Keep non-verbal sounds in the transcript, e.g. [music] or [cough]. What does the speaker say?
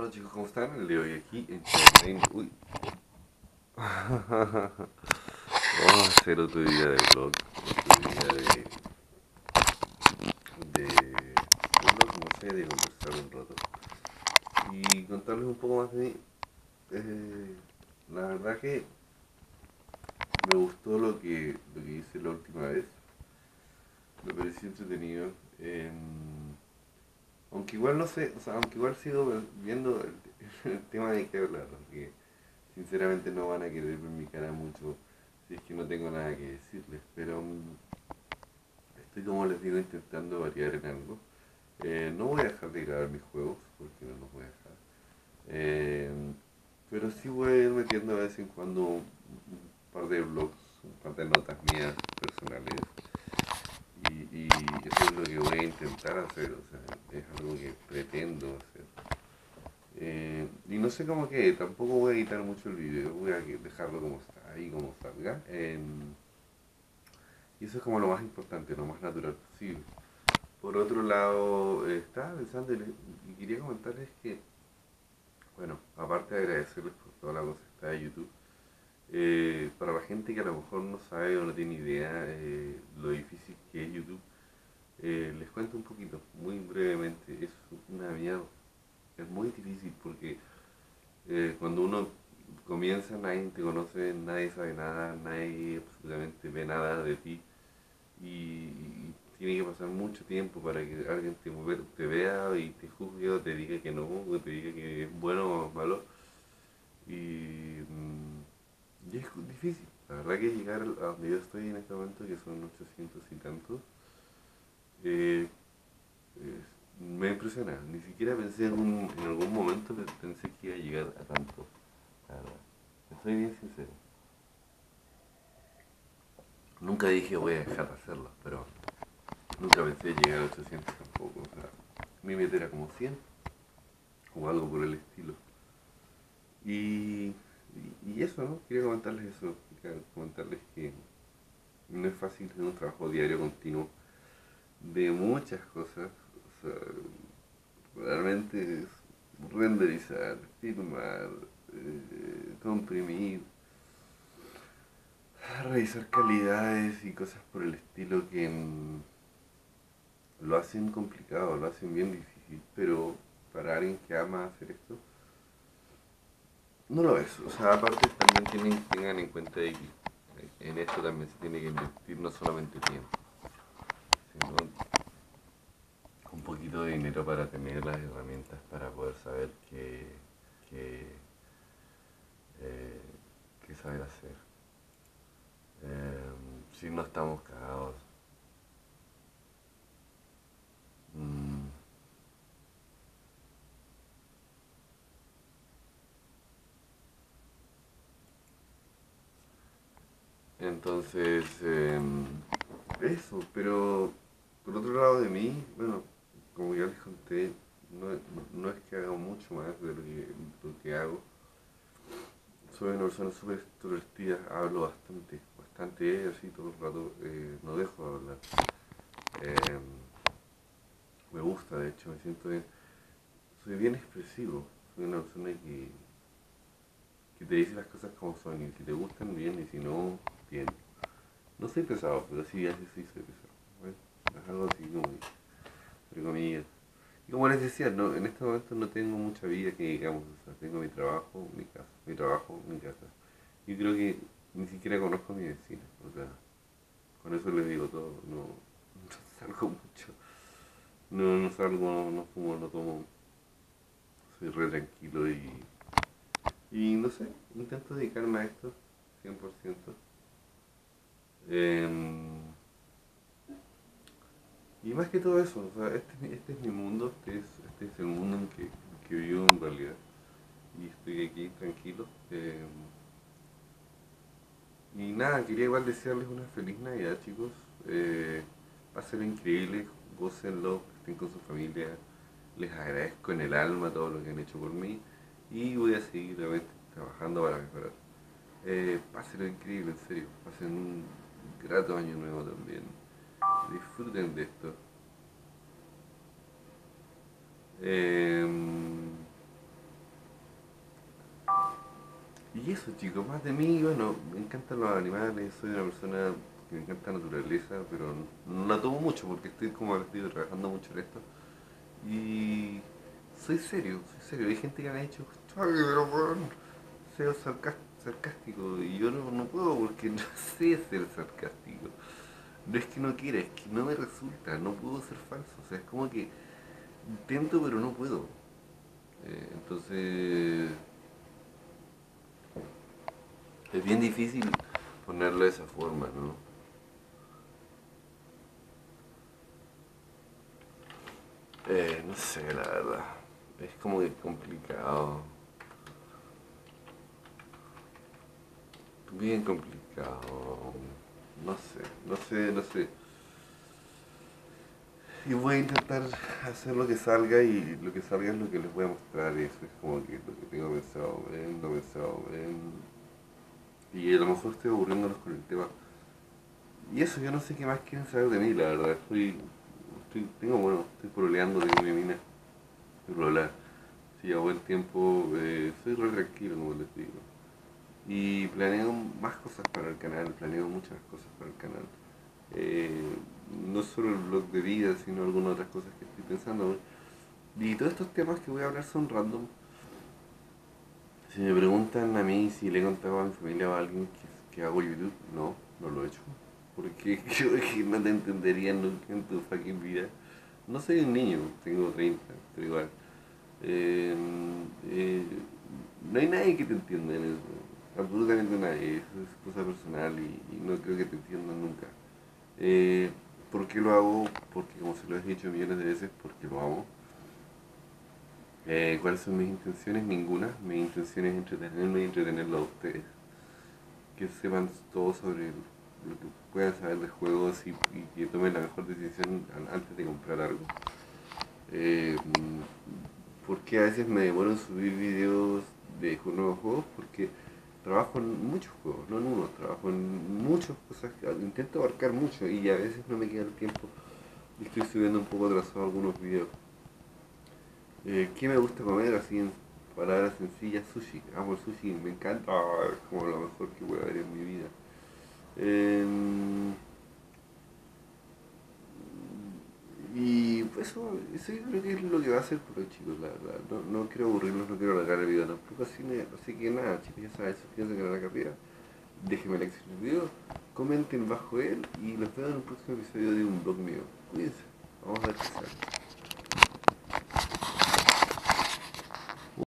Hola chicos, ¿cómo están? El de hoy aquí en Chile. Uy. Vamos a hacer otro día de vlog, otro día de. de. vlog, no sé, de conversar un rato. Y contarles un poco más de mí. Eh, la verdad que me gustó lo que, lo que hice la última vez. Me pareció entretenido. em, aunque igual no sé, o sea, aunque igual sigo viendo el, [laughs] tema de qué hablar, porque sinceramente no van a querer ver mi cara mucho si es que no tengo nada que decirles, pero mm, estoy como les digo intentando variar en algo. Eh, no voy a dejar de grabar mis juegos, porque no los voy a dejar. Eh, pero sí voy a ir metiendo a vez en cuando un par de vlogs, un par de notas mías personales y, y eso es lo que voy a intentar hacer, o sea, es algo que pretendo hacer. Eh, y no sé cómo que, tampoco voy a editar mucho el video, voy a dejarlo como está, ahí como salga. em, y eso es como lo más importante, lo más natural posible. Por otro lado, eh, estaba pensando y, y quería comentarles que, bueno, aparte de agradecerles por toda la cosa que está de YouTube, eh, para la gente que a lo mejor no sabe o no tiene idea eh, lo difícil que es YouTube, eh, les cuento un poquito, muy brevemente. Es una mierda, es muy difícil porque eh, cuando uno comienza nadie te conoce, nadie sabe nada, nadie absolutamente ve nada de ti y, tiene que pasar mucho tiempo para que alguien te, te vea y te juzgue o te diga que no, o te diga que es bueno o malo. Y, mm, y es difícil. La verdad que llegar a donde yo estoy en este momento, que son 800 y tantos, eh, es- me impresiona. Ni siquiera pensé en, un- en algún momento pensé que iba a llegar a tanto. La verdad. Estoy bien sincero. Nunca dije voy a dejar de hacerlo, pero nunca pensé llegar a 800 tampoco. O sea, mi meta era como 100 o algo por el estilo. Y, y, y eso, ¿no? Quería comentarles eso, quería comentarles que no es fácil tener un trabajo diario continuo de muchas cosas. O sea, realmente es renderizar, filmar, eh, comprimir, revisar calidades y cosas por el estilo que lo hacen complicado, lo hacen bien difícil, pero para alguien que ama hacer esto, no lo es. O sea, aparte también tienen, tengan en cuenta que en esto también se tiene que invertir no solamente tiempo, sino un dinero para tener las herramientas para poder saber qué, qué, eh, qué saber hacer. Eh, si no estamos cagados. Mm. Entonces, em, eso, pero por otro lado de mí, bueno, como ya les conté, no, no es que haga mucho más de lo que, lo que hago. Soy una persona súper extrovertida, hablo bastante, bastante así todo el rato, eh, no dejo de hablar. Em, me gusta, de hecho, me siento bien. Soy bien expresivo, soy una persona que, que te dice las cosas como son, y si te gustan, bien, y si no, bien. No soy pesado, pero sí, a veces sí soy pesado. ¿ves? Es algo así como, entre. Y como les decía, no, en este momento no tengo mucha vida que digamos, o sea, tengo mi trabajo, mi casa, mi trabajo, mi casa. Yo creo que ni siquiera conozco a mi vecina, o sea, con eso les digo todo, no, salgo [laughs] mucho, no, no salgo, no, fumo, no tomo, soy re tranquilo y, y no sé, intento dedicarme a esto 100%. Em, y más que todo eso, o sea, este, este es mi mundo, este es, este es el mundo en que, que vivo en realidad. Y estoy aquí tranquilo. eh, y nada, quería igual desearles una feliz Navidad, chicos. Eh, ser increíble, gócenlo, estén con su familia. Les agradezco en el alma todo lo que han hecho por mí. Y voy a seguir realmente trabajando para mejorar. Eh, pásenlo increíble, en serio. Pasen un grato año nuevo también. Disfruten de esto. Em, y eso chicos, más de mí, bueno, me encantan los animales, soy una persona que me encanta la naturaleza, pero no la tomo mucho porque estoy como estoy trabajando mucho en esto. Y soy serio, soy serio. Hay gente que me ha dicho, pero bueno, sea sarcástico. Y yo no, no puedo porque [laughs] no sé ser sarcástico. No es que no quiera, es que no me resulta, no puedo ser falso. O sea, es como que intento pero no puedo. Eh, entonces es bien difícil ponerlo de esa forma, ¿no? Eh, no sé, la verdad. Es como que complicado. Bien complicado. No sé, no sé, no sé. Y voy a intentar hacer lo que salga y lo que salga es lo que les voy a mostrar. Y eso es como que lo que tengo pensado, ven, lo pensado, ven. Y a lo mejor estoy aburriéndolos con el tema. Y eso, yo no sé qué más quieren saber de mí, la verdad. Estoy, estoy tengo, bueno, estoy proleando, tengo mi mina. Estoy proleando. Sí, a buen tiempo, eh, soy re tranquilo, como les digo. Y planeo más cosas para el canal, planeo muchas cosas para el canal. Eh, no solo el blog de vida, sino algunas otras cosas que estoy pensando. Y todos estos temas que voy a hablar son random si me preguntan a mí si le he contado a mi familia o a alguien que, hago YouTube, no, no lo he hecho. Porque [laughs] creo que no te entenderían nunca en tu fucking vida. No soy un niño, tengo 30, pero igual. Em, eh, no hay nadie que te entienda en eso. Absolutamente nadie. Es cosa personal y, no creo que te entiendan nunca. Eh, ¿Por qué lo hago? Porque como se lo he dicho millones de veces, porque lo amo eh, ¿Cuáles son mis intenciones? Ninguna. Mi intención es entretenerme y entretenerlo a ustedes. Que sepan todo sobre lo que puedan saber de juegos y, que tomen la mejor decisión antes de comprar algo. Eh, porque a veces me demoro en subir videos de nuevos juegos porque trabajo en muchos juegos, no en uno, trabajo en muchas cosas, intento abarcar mucho y a veces no me queda el tiempo y estoy subiendo un poco atrasado algunos videos. Eh, ¿Qué me gusta comer? Así en palabras sencillas, sushi. Amo el sushi, me encanta, es como lo mejor que voy a ver en mi vida. Em, y pues eso, eso yo creo que es lo que va a hacer por los chicos, la verdad. No, no quiero aburrirlos, no quiero alargar el video tampoco, así, así que nada, chicos, ya saben, suscríbanse a la capilla, déjenme like si les video, comenten bajo él y los veo en un próximo episodio de un blog mío. Cuídense, vamos a ver.